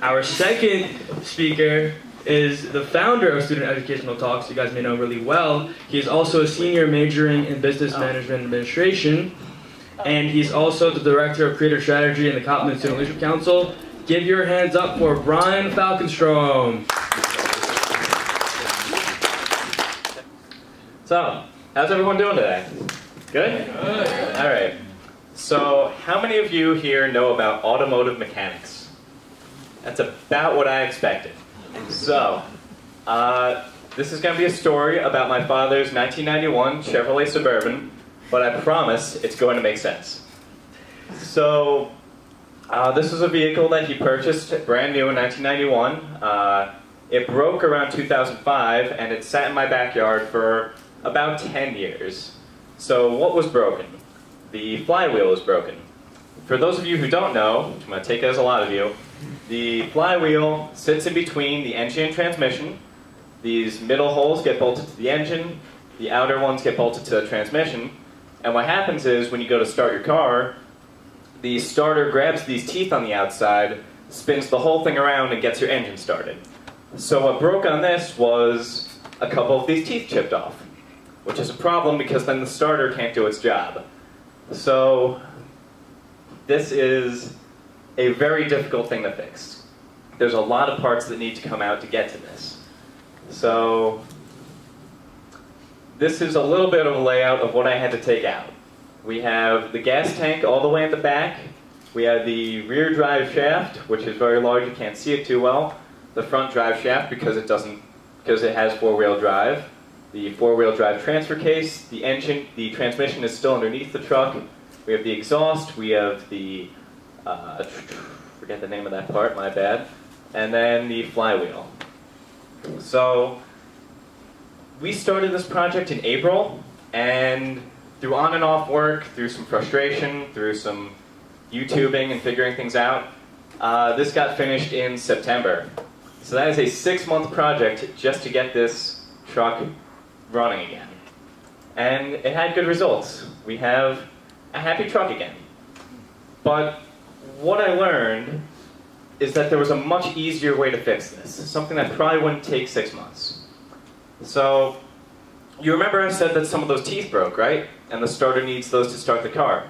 Our second speaker is the founder of Studious Educational Talks, you guys may know really well. He is also a senior majoring in Business oh. Management Administration, and he's also the director of creative strategy in the Koppelman Student Leadership Council. Give your hands up for Brian Falkenstrom. So, how's everyone doing today? Good? Good. All right. So, how many of you here know about automotive mechanics? That's about what I expected. So, uh, this is going to be a story about my father's 1991 Chevrolet Suburban, but I promise it's going to make sense. So, uh, this was a vehicle that he purchased brand new in 1991. Uh, it broke around 2005, and it sat in my backyard for about 10 years. So what was broken? The flywheel was broken. For those of you who don't know, which I'm going to take it as a lot of you, the flywheel sits in between the engine and transmission. These middle holes get bolted to the engine, the outer ones get bolted to the transmission, and what happens is when you go to start your car, the starter grabs these teeth on the outside, spins the whole thing around, and gets your engine started. So what broke on this was a couple of these teeth chipped off which is a problem because then the starter can't do its job. So this is a very difficult thing to fix. There's a lot of parts that need to come out to get to this. So this is a little bit of a layout of what I had to take out. We have the gas tank all the way at the back. We have the rear drive shaft, which is very large, you can't see it too well. The front drive shaft because it doesn't because it has four-wheel drive the four-wheel drive transfer case, the engine, the transmission is still underneath the truck. We have the exhaust, we have the, uh, forget the name of that part, my bad, and then the flywheel. So, we started this project in April, and through on and off work, through some frustration, through some YouTubing and figuring things out, uh, this got finished in September. So that is a six-month project just to get this truck running again. And it had good results. We have a happy truck again. But what I learned is that there was a much easier way to fix this, something that probably wouldn't take six months. So, you remember I said that some of those teeth broke, right? And the starter needs those to start the car.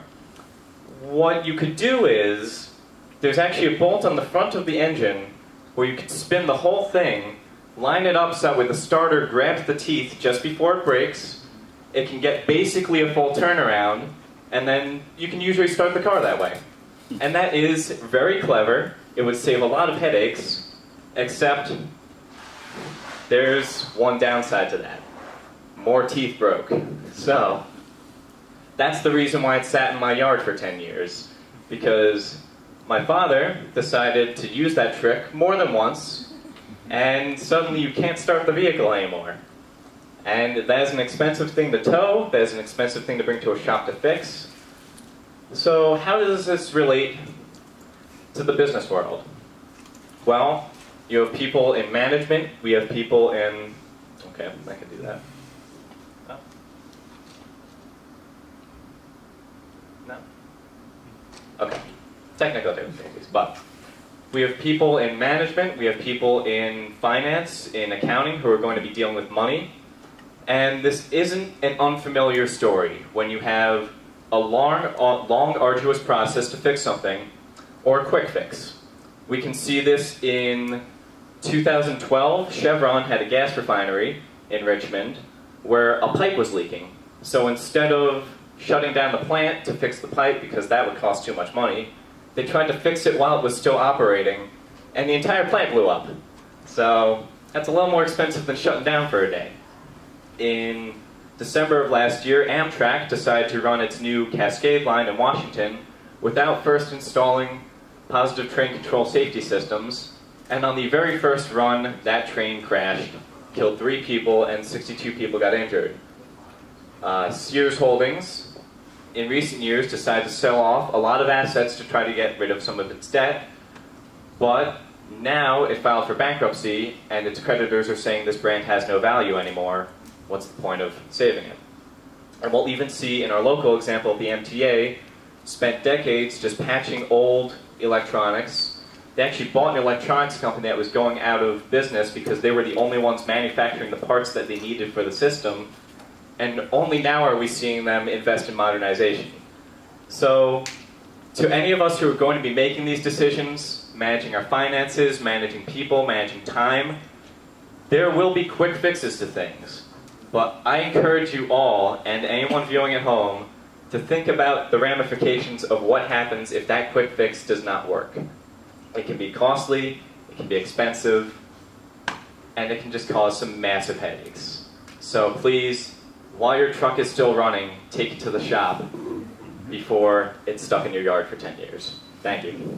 What you could do is, there's actually a bolt on the front of the engine where you could spin the whole thing line it up so that the starter grabs the teeth just before it breaks, it can get basically a full turnaround, and then you can usually start the car that way. And that is very clever. It would save a lot of headaches, except there's one downside to that. More teeth broke. So, that's the reason why it sat in my yard for 10 years. Because my father decided to use that trick more than once and suddenly you can't start the vehicle anymore. And that is an expensive thing to tow, that is an expensive thing to bring to a shop to fix. So how does this relate to the business world? Well, you have people in management, we have people in... Okay, I can do that. No? No? Okay. Technical difficulties, but we have people in management, we have people in finance, in accounting, who are going to be dealing with money. And this isn't an unfamiliar story when you have a long, long, arduous process to fix something, or a quick fix. We can see this in 2012, Chevron had a gas refinery in Richmond where a pipe was leaking. So instead of shutting down the plant to fix the pipe because that would cost too much money, they tried to fix it while it was still operating, and the entire plant blew up. So that's a little more expensive than shutting down for a day. In December of last year, Amtrak decided to run its new Cascade line in Washington without first installing positive train control safety systems, and on the very first run, that train crashed, killed three people, and 62 people got injured. Uh, Sears Holdings, in recent years decided to sell off a lot of assets to try to get rid of some of its debt, but now it filed for bankruptcy and its creditors are saying this brand has no value anymore. What's the point of saving it? And we'll even see in our local example, the MTA spent decades just patching old electronics they actually bought an electronics company that was going out of business because they were the only ones manufacturing the parts that they needed for the system. And only now are we seeing them invest in modernization. So, to any of us who are going to be making these decisions, managing our finances, managing people, managing time, there will be quick fixes to things. But I encourage you all, and anyone viewing at home, to think about the ramifications of what happens if that quick fix does not work. It can be costly, it can be expensive, and it can just cause some massive headaches. So please, while your truck is still running, take it to the shop before it's stuck in your yard for 10 years. Thank you.